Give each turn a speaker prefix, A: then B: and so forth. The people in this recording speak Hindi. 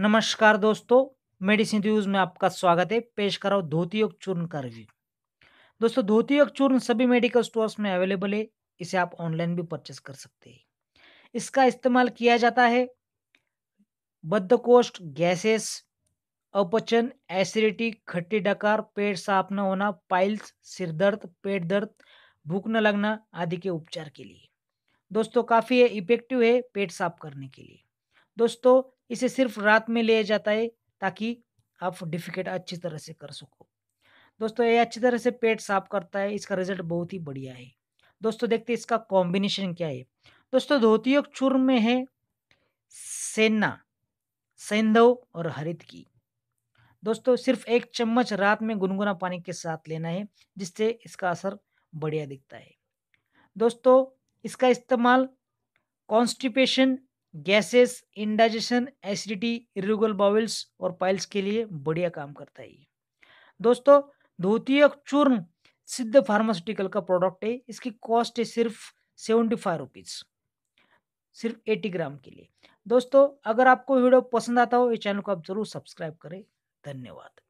A: नमस्कार दोस्तों, मेडिसिन न्यूज़ में आपका स्वागत है। पेश करो धोती योग चूर्ण का रिव्यू दोस्तों, धोती योग चूर्ण सभी मेडिकल स्टोर्स में अवेलेबल है। इसे आप ऑनलाइन भी परचेस कर सकते हैं। इसका इस्तेमाल किया जाता है बद्धकोष्ठ, गैसेस, अपचन, एसिडिटी, खट्टी डकार, पेट साफ़ न होना, पाइल्स, सिर दर्द, पेट दर्द, भूख न लगना आदि के उपचार के लिए। दोस्तों, काफ़ी इफ़ेक्टिव है पेट साफ़ करने के लिए। दोस्तों इसे सिर्फ़ रात में लिया जाता है ताकि आप डिफिकेट अच्छी तरह से कर सको। दोस्तों, ये अच्छी तरह से पेट साफ़ करता है, इसका रिज़ल्ट बहुत ही बढ़िया है। दोस्तों, देखते इसका कॉम्बिनेशन क्या है। दोस्तों धोती योग चूर्ण में है सेना सेंधव और हरित की। दोस्तों, सिर्फ़ एक चम्मच रात में गुनगुना पानी के साथ लेना है, जिससे इसका असर बढ़िया दिखता है। दोस्तों, इसका इस्तेमाल constipation gases, indigestion, acidity irregular bowels और पाइल्स के लिए बढ़िया काम करता है दोस्तों धोती चूर्ण सिद्ध फार्मास्यूटिकल का प्रोडक्ट है। इसकी कॉस्ट है सिर्फ़ सेवेंटी फाइव रुपीज़ सिर्फ़ एटी ग्राम के लिए। दोस्तों, अगर आपको वीडियो पसंद आता हो इस चैनल को आप ज़रूर सब्सक्राइब करें। धन्यवाद।